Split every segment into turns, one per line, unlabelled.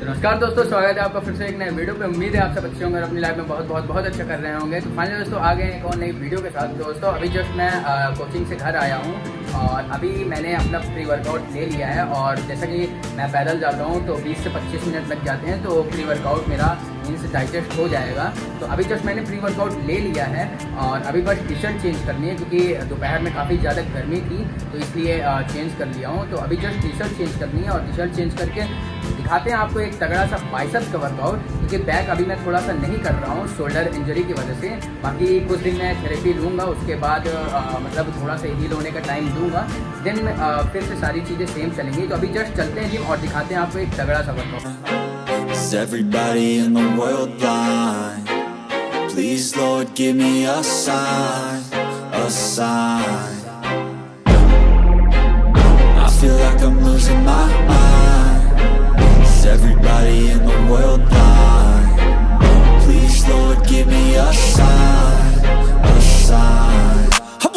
नमस्कार दोस्तों, स्वागत है आपका फिर से एक नए वीडियो पे। उम्मीद है आप सब अच्छे होंगे और अपनी लाइफ में बहुत बहुत बहुत अच्छा कर रहे होंगे। तो फाइनली दोस्तों, आ गए एक और नई वीडियो के साथ। दोस्तों, अभी जस्ट मैं कोचिंग से घर आया हूँ और अभी मैंने अपना प्री वर्कआउट ले लिया है और जैसा कि मैं पैदल जाता हूँ तो 20 से 25 मिनट लग जाते हैं तो प्री वर्कआउट मेरा मीन्स डाइजेस्ट हो जाएगा। तो अभी जस्ट मैंने प्री वर्कआउट ले लिया है और अभी बस टी शर्ट चेंज करनी है क्योंकि दोपहर में काफ़ी ज़्यादा गर्मी थी तो इसलिए चेंज कर लिया हूँ। तो अभी जस्ट टी शर्ट चेंज करनी है और टी शर्ट चेंज करके दिखाते हैं आपको एक तगड़ा सा बाइसेप्स का वर्कआउट क्योंकि बैक अभी मैं थोड़ा सा नहीं कर रहा हूँ शोल्डर इंजरी की वजह से बाकी कुछ दिन मैं थेरेपी लूँगा उसके बाद आ, मतलब थोड़ा सा हील होने का टाइम दूँगा देन फिर से सारी चीज़ें सेम चलेंगी तो अभी जस्ट चलते हैं जिम और दिखाते हैं आपको एक तगड़ा सा workout?
Please, Lord, give me a sign, a sign.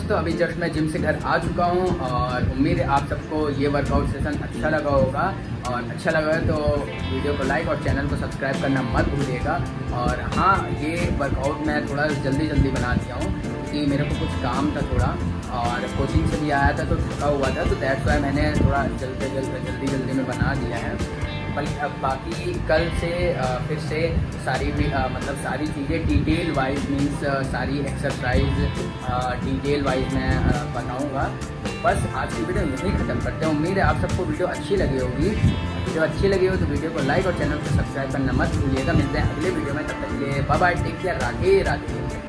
दोस्तों, अभी जस्ट मैं जिम से घर आ चुका हूँ और उम्मीद है आप सबको ये वर्कआउट सेशन अच्छा लगा होगा। और अच्छा लगा है तो वीडियो को लाइक और चैनल को सब्सक्राइब करना मत भूलिएगा। और हाँ ये वर्कआउट मैं थोड़ा जल्दी जल्दी बना दिया हूँ क्योंकि मेरे को कुछ काम था थोड़ा और कोचिंग से भी आया था तो थका हुआ था तो दैट्स वाई मैंने थोड़ा जल्दी जल्दी जल्दी जल्दी में बना दिया है। बल्कि अब बाकी कल से आ, फिर से सारी भी आ, मतलब सारी चीज़ें डिटेल वाइज मीन्स सारी एक्सरसाइज डिटेल वाइज मैं आ, बताऊँगा बस आज की वीडियो यहीं ख़त्म करते हैं। उम्मीद है आप सबको वीडियो अच्छी लगी होगी। वीडियो अच्छी लगी हो तो वीडियो को लाइक और चैनल को सब्सक्राइब करना मत भूलिएगा। मिलते हैं अगले वीडियो में। तब तक के लिए bye bye take care Radhe Radhe